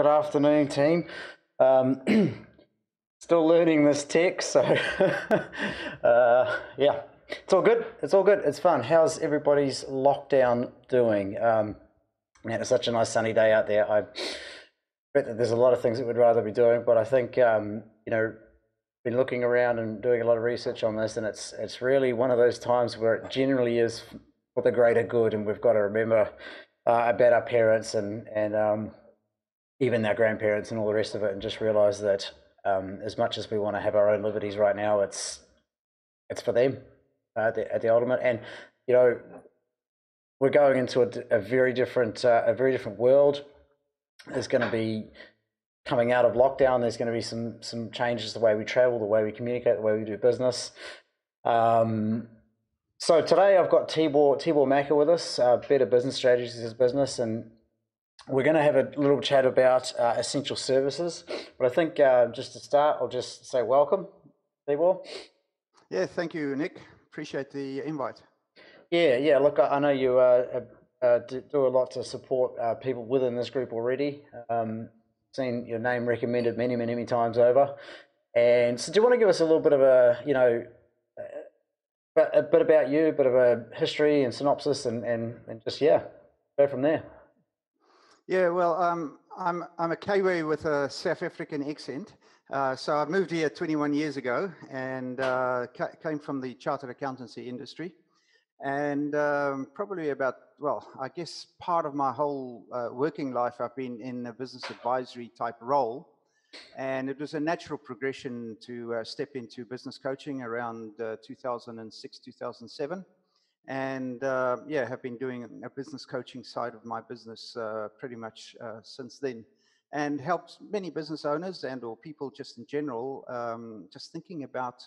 Good afternoon, team. Um, still learning this tech, so uh, yeah, it's all good. It's all good. It's fun. How's everybody's lockdown doing? Um, man, it's such a nice sunny day out there. I bet that there's a lot of things that we'd rather be doing, but I think um, you know, been looking around and doing a lot of research on this, and it's it's really one of those times where it generally is for the greater good, and we've got to remember uh, about our parents and and um, even our grandparents and all the rest of it, and just realize that um, as much as we want to have our own liberties right now, it's it's for them uh, at, the, at the ultimate. And you know, we're going into a, a very different uh, a very different world. There's going to be coming out of lockdown. There's going to be some some changes the way we travel, the way we communicate, the way we do business. Um, so today I've got Tibor Tibor Mackor with us, uh, Better Business Strategies as Business, and we're going to have a little chat about uh, essential services. But I think uh, just to start, I'll just say welcome, Tibor. Yeah, thank you, Nick. Appreciate the invite. Yeah, yeah. Look, I, know you uh, uh do a lot to support uh, people within this group already. Um, seen your name recommended many, many, many times over. And so, do you want to give us a little bit of a, you know, a bit about you, a bit of a history and synopsis, and and, and just yeah, go from there. Yeah, well, um, I'm, I'm a Kiwi with a South African accent. Uh, so I moved here 21 years ago and uh, ca- came from the chartered accountancy industry. And um, probably about, well, I guess part of my whole uh, working life, I've been in a business advisory type role. And it was a natural progression to uh, step into business coaching around uh, 2006, 2007 and uh, yeah, have been doing a business coaching side of my business uh, pretty much uh, since then, and helped many business owners and or people just in general, um, just thinking about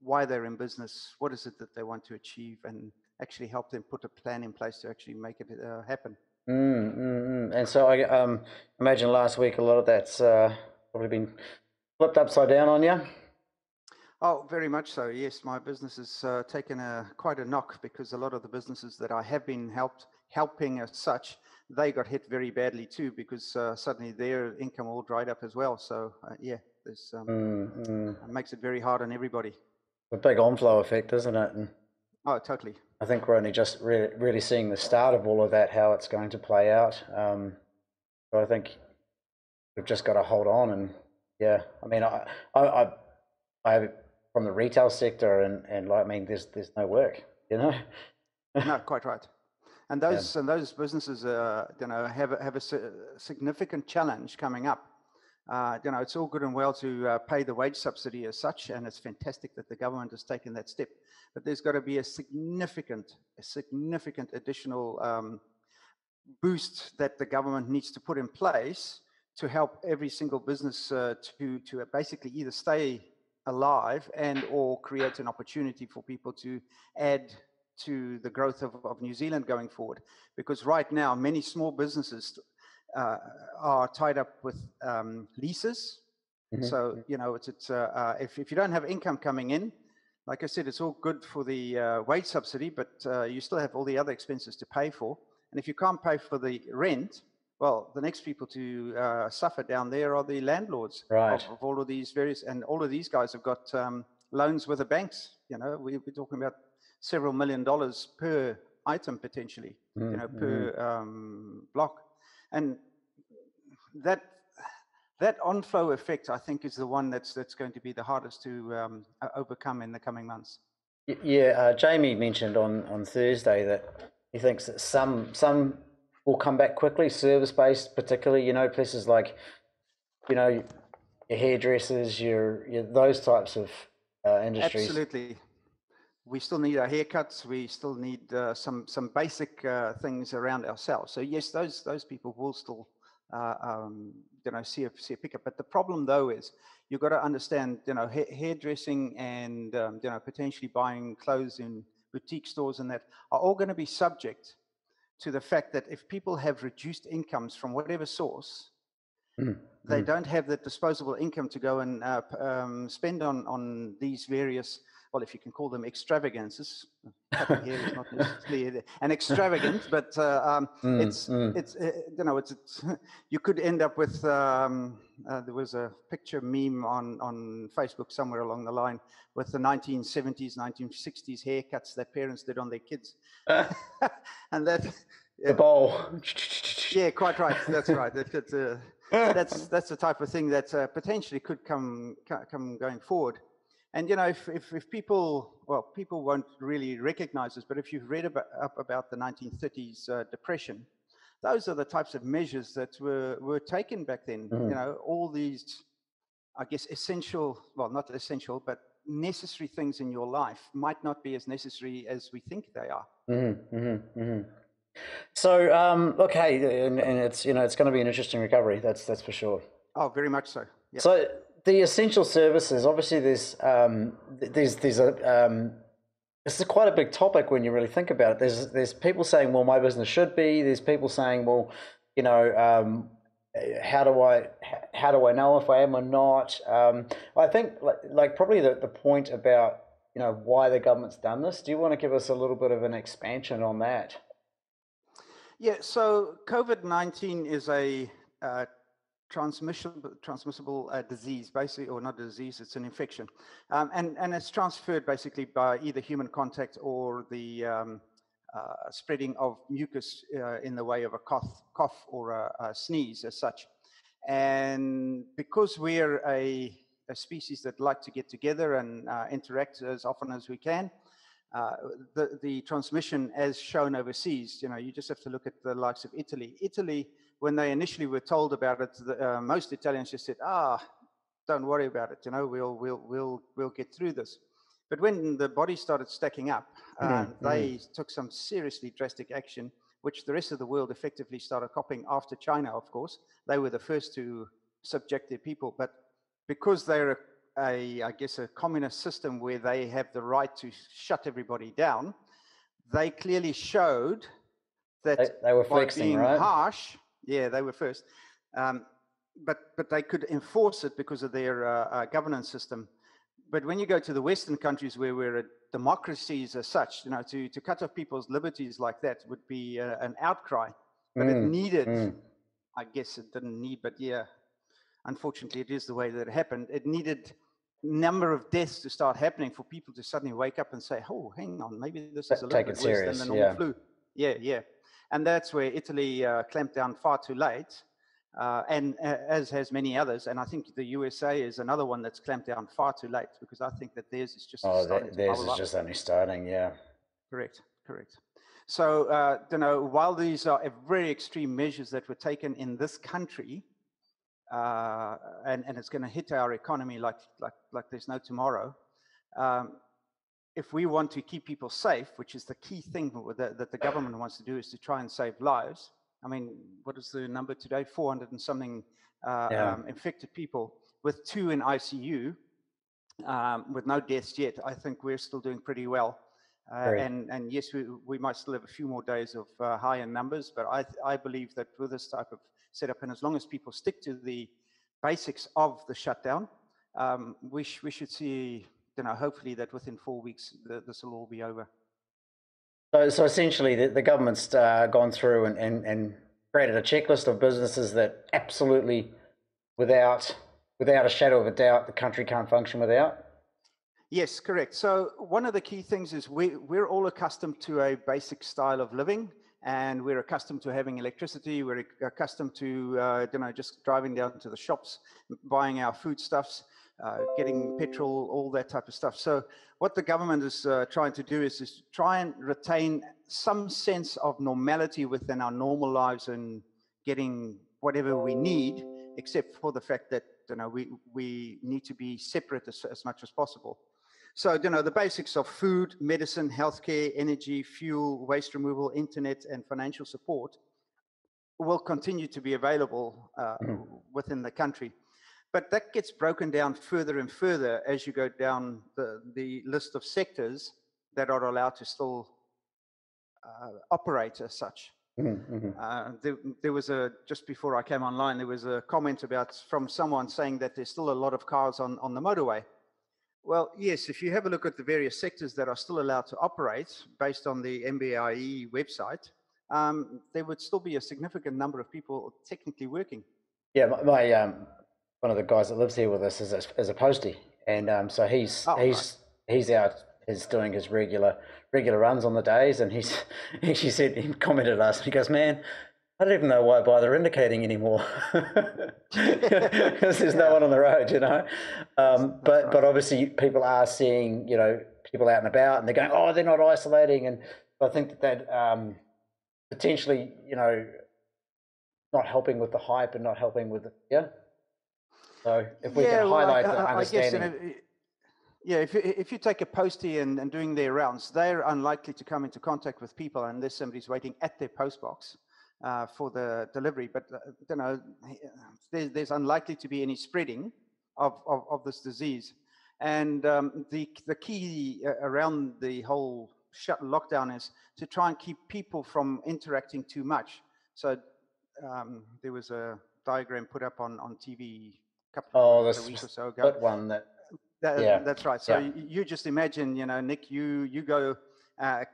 why they're in business, what is it that they want to achieve, and actually help them put a plan in place to actually make it uh, happen. Mm, mm, mm. And so I um, imagine last week a lot of that's uh, probably been flipped upside down on you. Oh, very much so. Yes, my business has uh, taken a quite a knock because a lot of the businesses that I have been helped helping as such, they got hit very badly too because uh, suddenly their income all dried up as well. So uh, yeah, this um, mm, mm. makes it very hard on everybody. A big on-flow effect, isn't it? And oh, totally. I think we're only just really, really seeing the start of all of that, how it's going to play out. Um, so I think we've just got to hold on and yeah, I mean, I, I, I, I from the retail sector and, and like, I mean, there's, there's no work, you know? no, quite right. And those, yeah. and those businesses, uh, you know, have, a, have a significant challenge coming up. Uh, you know, it's all good and well to uh, pay the wage subsidy as such, and it's fantastic that the government has taken that step. But there's got to be a significant, a significant additional um, boost that the government needs to put in place to help every single business uh, to to basically either stay alive and or create an opportunity for people to add to the growth of, of New Zealand going forward. Because right now, many small businesses uh, are tied up with um, leases. Mm-hmm. So, you know, it's, it's uh, uh, if, if you don't have income coming in, like I said, it's all good for the uh, wage subsidy, but uh, you still have all the other expenses to pay for. And if you can't pay for the rent, well, the next people to uh, suffer down there are the landlords right. of, of, all of these various, and all of these guys have got um, loans with the banks. You know, we, are talking about several million dollars per item potentially, mm, you know, per mm-hmm. um, block, and that that on-flow effect, I think, is the one that's that's going to be the hardest to um, overcome in the coming months. Yeah, uh, Jamie mentioned on on Thursday that he thinks that some some will come back quickly, service based, particularly, you know, places like, you know, your hairdressers, your, your those types of uh, industries. Absolutely. We still need our haircuts. We still need uh, some some basic uh, things around ourselves. So yes, those those people will still, uh, um, you know, see a see a pickup. But the problem though is you've got to understand, you know, ha- hairdressing and um, you know potentially buying clothes in boutique stores and that are all going to be subject to the fact that if people have reduced incomes from whatever source, mm. they mm. don't have the disposable income to go and uh, um, spend on, on these various well, if you can call them extravagances, here is not necessarily an extravagant, but uh, um, mm, it's mm. it's uh, you know it's, it's, you could end up with um, uh, there was a picture meme on on Facebook somewhere along the line with the 1970s 1960s haircuts that parents did on their kids, and that the bowl. yeah, quite right. That's right. That could, uh, that's that's the type of thing that uh, potentially could come come going forward. And you know, if, if, if people, well, people won't really recognize this, but if you've read about, up about the 1930s uh, depression, those are the types of measures that were, were taken back then. Mm. You know, all these, I guess, essential, well, not essential, but necessary things in your life might not be as necessary as we think they are. Mm-hmm, mm-hmm, mm-hmm. So, um, look, hey, and, and, it's you know it's going to be an interesting recovery. That's that's for sure. Oh, very much so. Yep. So the essential services, obviously, there's um, there's there's a um, this is quite a big topic when you really think about it. There's there's people saying, well, my business should be. There's people saying, well, you know, um, how do I how do I know if I am or not? Um, I think like, like probably the, the point about you know why the government's done this. Do you want to give us a little bit of an expansion on that? Yeah. So COVID nineteen is a uh, transmissible, transmissible uh, disease, basically, or not a disease, it's an infection. Um, and, and it's transferred basically by either human contact or the um, uh, spreading of mucus uh, in the way of a cough, cough or a, a sneeze as such. And because we're a, a, species that like to get together and uh, interact as often as we can, uh, the, the transmission as shown overseas, you know, you just have to look at the likes of Italy. Italy when they initially were told about it, the, uh, most Italians just said, "Ah, don't worry about it. You know, we'll we'll we'll we'll get through this." But when the bodies started stacking up, uh, mm-hmm. they took some seriously drastic action, which the rest of the world effectively started copying after China. Of course, they were the first to subject their people, but because they're a, a I guess a communist system where they have the right to shut everybody down, they clearly showed that they, they were flexing, by being right? harsh yeah, they were first. Um, but, but they could enforce it because of their uh, uh, governance system. But when you go to the Western countries where we're democracies as such, you know, to, to cut off people's liberties like that would be uh, an outcry. But mm, it needed, mm. I guess it didn't need, but yeah, unfortunately it is the way that it happened. It needed number of deaths to start happening for people to suddenly wake up and say, oh, hang on, maybe this is a little bit worse than the normal yeah. flu. Yeah, yeah. And that's where Italy uh, clamped down far too late, uh, and uh, as has many others. And I think the USA is another one that's clamped down far too late because I think that theirs is just oh, theirs is up. just only starting. Yeah, correct, correct. So, uh, you know, while these are very extreme measures that were taken in this country, uh, and, and it's going to hit our economy like, like, like there's no tomorrow, um, if we want to keep people safe, which is the key thing that, that the government wants to do, is to try and save lives. I mean, what is the number today? 400 and something uh, yeah. um, infected people, with two in ICU, um, with no deaths yet. I think we're still doing pretty well. Uh, and, and yes, we, we might still have a few more days of uh, higher numbers, but I, I believe that with this type of setup, and as long as people stick to the basics of the shutdown, um, we, sh- we should see you know, hopefully that within four weeks the, this will all be over. So, so essentially, the, the government's uh, gone through and, and, and created a checklist of businesses that absolutely, without without a shadow of a doubt, the country can't function without. Yes, correct. So one of the key things is we we're all accustomed to a basic style of living, and we're accustomed to having electricity. We're accustomed to uh, you know just driving down to the shops, buying our foodstuffs getting petrol, all that type of stuff. So what the government is uh, trying to do is, is try and retain some sense of normality within our normal lives and getting whatever we need, except for the fact that you know we we need to be separate as, as much as possible. So you know the basics of food, medicine, healthcare, energy, fuel, waste removal, internet, and financial support will continue to be available uh, mm. within the country. But that gets broken down further and further as you go down the, the list of sectors that are allowed to still uh, operate as such. Mm-hmm. mm-hmm. Uh, there, there, was a just before I came online, there was a comment about from someone saying that there's still a lot of cars on, on the motorway. Well, yes, if you have a look at the various sectors that are still allowed to operate based on the MBIE website, um, there would still be a significant number of people technically working. Yeah, my, my um, one of the guys that lives here with us is a, is a postie, and um, so he's oh, he's right. he's out is doing his regular regular runs on the days, and he's he actually said he commented us. He goes, "Man, I don't even know why I bother indicating anymore because there's no one on the road, you know. Um, but right. but obviously people are seeing you know people out and about, and they're going, oh, they're not isolating, and I think that that um, potentially you know not helping with the hype and not helping with the yeah. So if we yeah, can well, highlight I, the understanding. I guess, you know, yeah, if, if you take a postie and, and doing their rounds, they're unlikely to come into contact with people unless somebody's waiting at their postbox uh, for the delivery. But uh, you know, there's, there's, unlikely to be any spreading of, of, of this disease. And um, the, the key uh, around the whole shut lockdown is to try and keep people from interacting too much. So um, there was a diagram put up on, on TV couple oh, of weeks or so ago. one that, that yeah. That's right. So yeah. you, you, just imagine, you know, Nick, you, you go uh,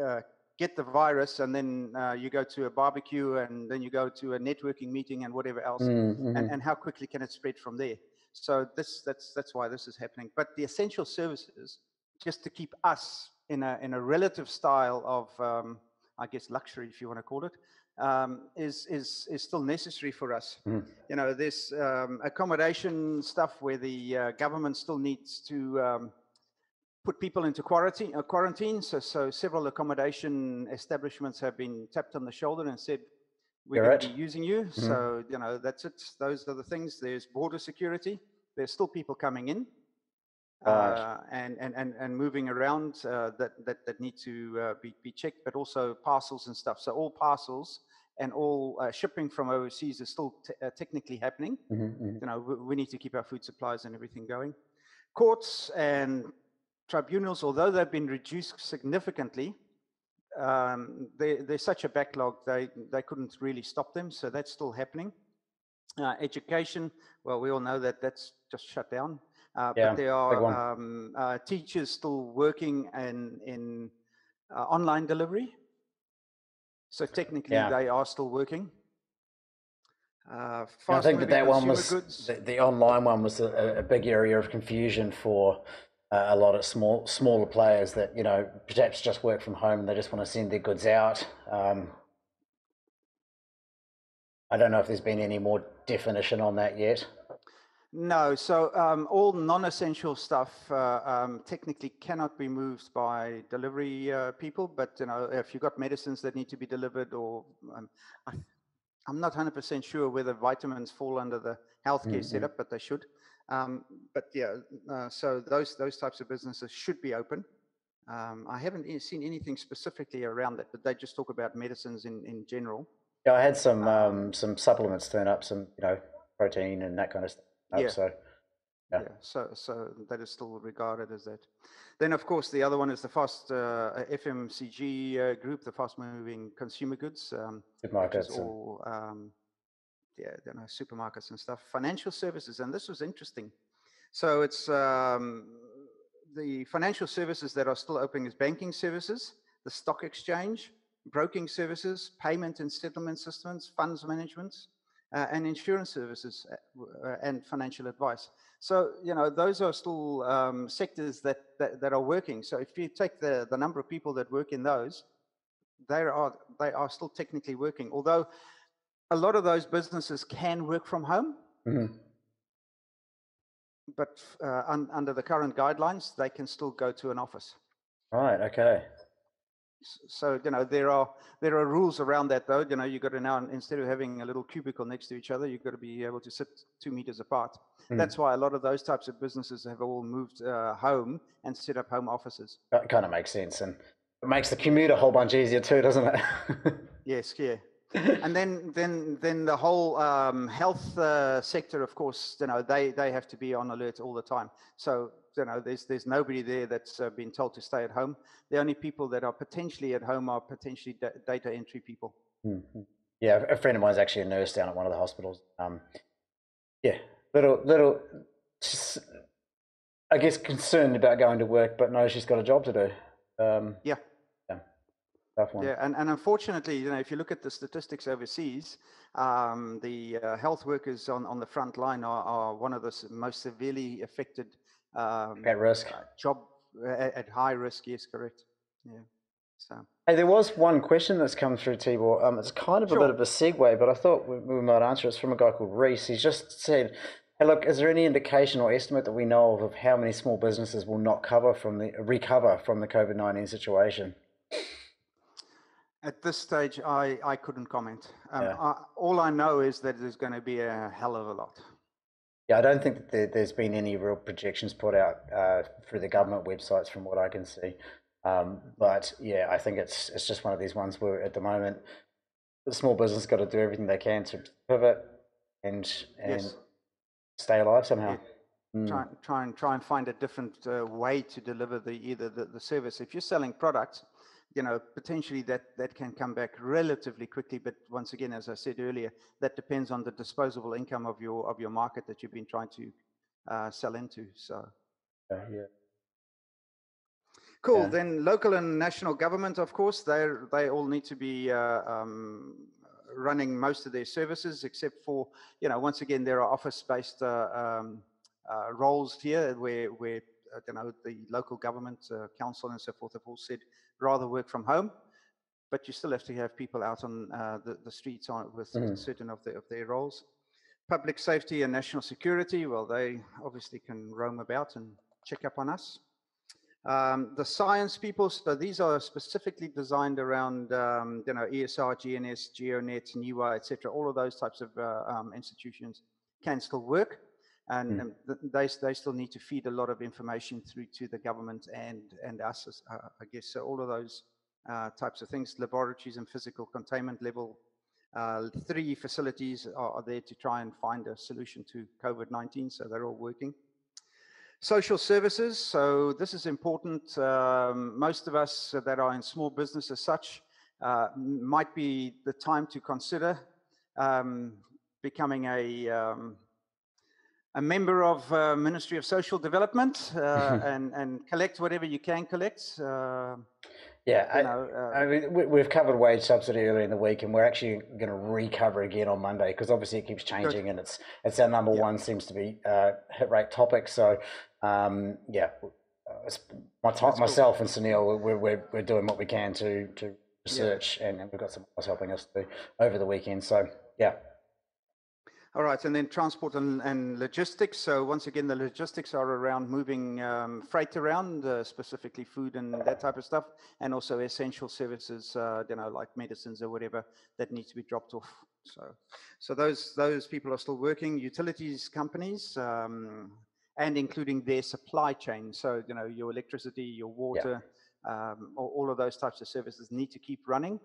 uh, get the virus and then uh, you go to a barbecue and then you go to a networking meeting and whatever else mm-hmm. and, and how quickly can it spread from there so this that's that's why this is happening but the essential services just to keep us in a in a relative style of um, i guess luxury if you want to call it um, is is is still necessary for us. Mm. You know, there's um, accommodation stuff where the uh, government still needs to um, put people into quarantine. Uh, quarantine. So, so several accommodation establishments have been tapped on the shoulder and said, "We're going to be using you." Mm-hmm. So, you know, that's it. Those are the things. There's border security. There's still people coming in. Uh, and, and, and, and moving around uh, that, that, that need to uh, be, be checked, but also parcels and stuff. So all parcels and all uh, shipping from overseas is still t- uh, technically happening. Mm-hmm, mm-hmm. You know, we, we, need to keep our food supplies and everything going. Courts and tribunals, although they've been reduced significantly, um, they, there's such a backlog, they, they couldn't really stop them, so that's still happening. Uh, education, well, we all know that that's just shut down. Uh, yeah, but there are um, uh, teachers still working in, in uh, online delivery. So technically, yeah. they are still working. Uh, I think that that one was the, the, online one was a, a, big area of confusion for uh, a lot of small smaller players that you know perhaps just work from home and they just want to send their goods out. Um, I don't know if there's been any more definition on that yet. No, so um, all non-essential stuff uh, um, technically cannot be moved by delivery uh, people. But you know, if you've got medicines that need to be delivered, or um, I, am not 100% sure whether vitamins fall under the healthcare mm-hmm. setup, but they should. Um, but yeah, uh, so those those types of businesses should be open. Um, I haven't seen anything specifically around that, but they just talk about medicines in, in general. Yeah, I had some um, um some supplements turn up, some you know protein and that kind of stuff. Yeah. So yeah. yeah. so so that is still regarded as that. Then of course the other one is the fast uh, FMCG uh, group, the fast moving consumer goods. Um, Supermarkets. All, um, yeah, you know, supermarkets and stuff. Financial services, and this was interesting. So it's um, the financial services that are still open is banking services, the stock exchange, broking services, payment and settlement systems, funds management, uh, and insurance services uh, uh, and financial advice. So, you know, those are still um, sectors that, that, that, are working. So if you take the, the number of people that work in those, they are, they are still technically working. Although a lot of those businesses can work from home. Mm-hmm. But uh, un- under the current guidelines, they can still go to an office. Right. Okay. So you know there are there are rules around that though. You know you've got to now instead of having a little cubicle next to each other, you've got to be able to sit two meters apart. Mm. That's why a lot of those types of businesses have all moved uh, home and set up home offices. That kind of makes sense, and it makes the commute a whole bunch easier too, doesn't it? yes. Yeah and then then then the whole um, health uh, sector, of course, you know they they have to be on alert all the time. So you know there's there's nobody there that's uh, been told to stay at home. The only people that are potentially at home are potentially da- data entry people. Mm-hmm. Yeah, a friend of mine is actually a nurse down at one of the hospitals. Um, yeah, little little I guess concerned about going to work, but knows she's got a job to do. Um, yeah. Yeah, and, and unfortunately, you know, if you look at the statistics overseas, um, the uh, health workers on, on the front line are, are one of the most severely affected um, at risk uh, job at, at, high risk. Yes, correct. Yeah. So. Hey, there was one question that's come through, Tibor. Um, it's kind of sure. a bit of a segue, but I thought we, we might answer. It's from a guy called Reese. He's just said, Hey, look, is there any indication or estimate that we know of of how many small businesses will not cover from the recover from the COVID nineteen situation? At this stage, I, I couldn't comment. Um, yeah. I, all I know is that there's going to be a hell of a lot. Yeah, I don't think that there, has been any real projections put out uh, through the government websites, from what I can see. Um, but yeah, I think it's it's just one of these ones where at the moment the small business got to do everything they can to pivot and and yes stay alive somehow. Yeah. Mm. Try, try and try and find a different uh, way to deliver the either the, the service. If you're selling products, you know potentially that that can come back relatively quickly. But once again, as I said earlier, that depends on the disposable income of your of your market that you've been trying to uh, sell into. So. Uh, yeah. Cool. Yeah. Then local and national government, of course, they they all need to be uh, um, running most of their services, except for, you know, once again, there are office-based uh, um, uh, roles here where, where uh, you know, the local government, uh, council and so forth have all said rather work from home, but you still have to have people out on uh, the, the streets on, with mm. certain of, the, of their roles. Public safety and national security, well, they obviously can roam about and check up on us. Um, the science people, so these are specifically designed around, um, you know, ESR, GNS, GeoNet, NIWA, etc. All of those types of uh, um, institutions can still work, and mm. they they still need to feed a lot of information through to the government and and us, uh, I guess. So all of those uh, types of things, laboratories and physical containment level. Uh, three facilities are, are there to try and find a solution to COVID-19, so they're all working. Social services, so this is important. Um, most of us that are in small business as such uh, might be the time to consider um, becoming a, um, a member of uh, Ministry of Social Development uh, and, and collect whatever you can collect. Uh, yeah, I, know, uh, I, mean, we've covered wage subsidy earlier in the week, and we're actually going to recover again on Monday because obviously it keeps changing, good. and it's it's our number yeah. one seems to be uh, hit rate topic. So um, yeah, my myself and Sunil, we're, we're we're doing what we can to to research, yeah. and, and we've got some helping us to over the weekend. So yeah, all right, and then transport and, and, logistics. So once again, the logistics are around moving um, freight around, uh, specifically food and that type of stuff, and also essential services, uh, you know, like medicines or whatever that need to be dropped off. So, so those those people are still working. Utilities companies. Um, and including their supply chain. So, you know, your electricity, your water, yeah. um, all, all of those types of services need to keep running.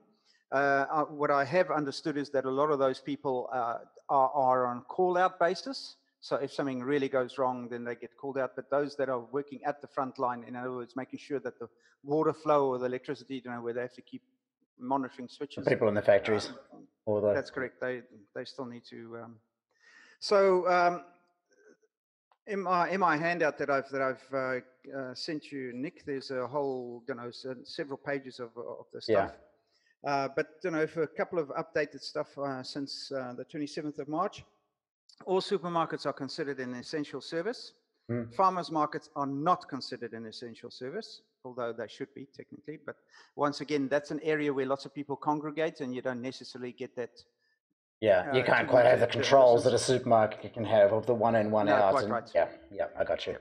Uh, uh, what I have understood is that a lot of those people uh, are, are, on call out basis. So if something really goes wrong, then they get called out. But those that are working at the front line, in other words, making sure that the water flow or the electricity, you know, where they have to keep monitoring switches. People in the factories. Uh, the... That's correct. They they still need to. Um... so um, in my in my handout that I've that I've uh, uh, sent you, Nick, there's a whole you know several pages of of the stuff. Yeah but you know, for a couple of updated stuff uh, since uh, the 27th of March, all supermarkets are considered an essential service. Mm. Farmers markets are not considered an essential service, although they should be technically. But once again, that's an area where lots of people congregate, and you don't necessarily get that. Yeah, you uh, can't quite have the controls that a supermarket can have of the one in, one no, out. And, right. Yeah, yeah, I got you.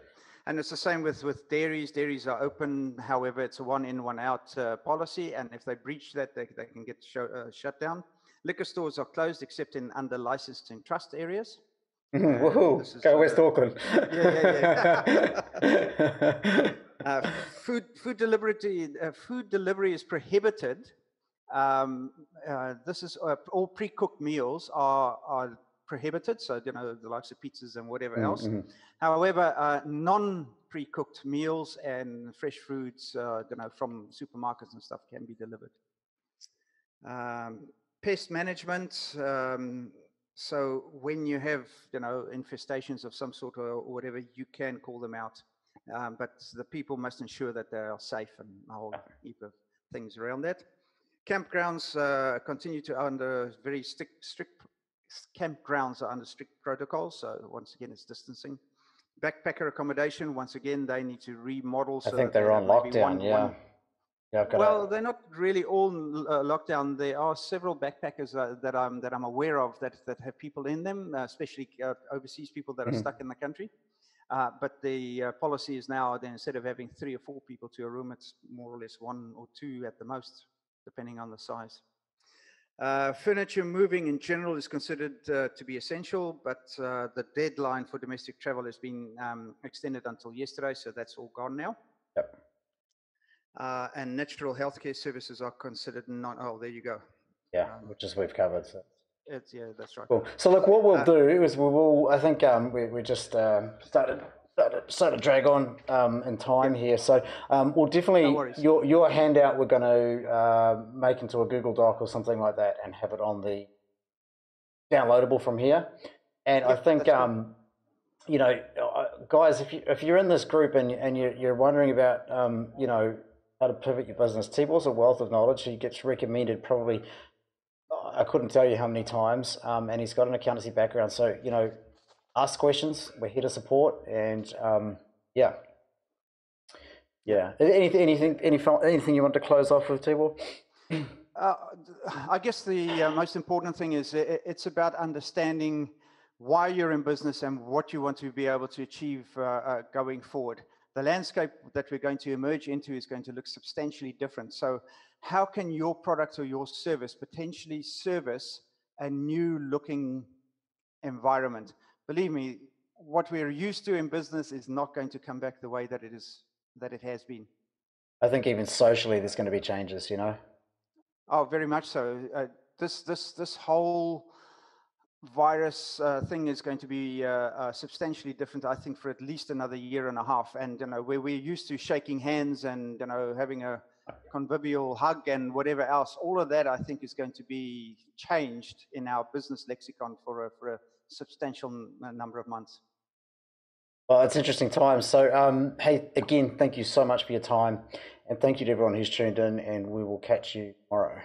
And it's the same with, with dairies. Dairies are open. However, it's a one in, one out uh, policy. And if they breach that, they, they can get show, uh, shut down. Liquor stores are closed except in under licensed and trust areas. Mm-hmm. Woohoo! Go West uh, Auckland. Yeah, yeah, yeah. uh, food food delivery uh, food delivery is prohibited. Um, uh, this is uh, all pre-cooked meals are are prohibited. So, you know, the likes of pizzas and whatever mm, else. Mm-hmm. However, uh, non pre-cooked meals and fresh foods, uh, you know, from supermarkets and stuff can be delivered. Um, pest management. Um, so when you have, you know, infestations of some sort or whatever, you can call them out Um, but the people must ensure that they are safe and a whole heap of things around that. Campgrounds uh, continue to under very strict, strict campgrounds are under strict protocols. So once again, it's distancing. Backpacker accommodation, once again, they need to remodel. So I think they're on lockdown. One, yeah. One, yeah, well, a... they're not really all uh, locked down. There are several backpackers uh, that I'm that I'm aware of that that have people in them, uh, especially uh, overseas people that are mm. stuck in the country. Uh, but the uh, policy is now that instead of having three or four people to a room, it's more or less one or two at the most, depending on the size. Furniture moving in general is considered to be essential, but the deadline for domestic travel has been um, extended until yesterday, so that's all gone now. Yep uh, and natural healthcare services are considered not. Oh, there you go. Yeah, um, which is we've covered. So. It's yeah, that's right. Cool. So look, what we'll uh, do is we will. I think um, we we just um, started. Started to drag on um, in time here, so um, we'll definitely no your your handout we're going to uh, make into a Google Doc or something like that, and have it on the downloadable from here. And I think um, you know, uh, guys, if you if you're in this group and and you're, you're wondering about um, you know how to pivot your business. Tibor's a wealth of knowledge. He gets recommended probably, I couldn't tell you how many times, um, and he's got an accountancy background. So, you know, ask questions. We're here to support. And um, yeah. Yeah. Anything, anything, any, anything you want to close off with, Tibor? Uh, I guess the uh, most important thing is it, it's about understanding why you're in business and what you want to be able to achieve uh, uh going forward the landscape that we're going to emerge into is going to look substantially different. So how can your product or your service potentially service a new looking environment? Believe me, what we're used to in business is not going to come back the way that it is that it has been. I think even socially there's going to be changes, you know. Oh, very much so. Uh, this this this whole virus uh, thing is going to be uh, uh, substantially different, I think, for at least another year and a half. And you know, where we're used to shaking hands and you know having a convivial hug and whatever else, all of that I think is going to be changed in our business lexicon for a, for a substantial number of months. Well, it's interesting times. So, um, hey, again, thank you so much for your time, and thank you to everyone who's tuned in. And we will catch you tomorrow.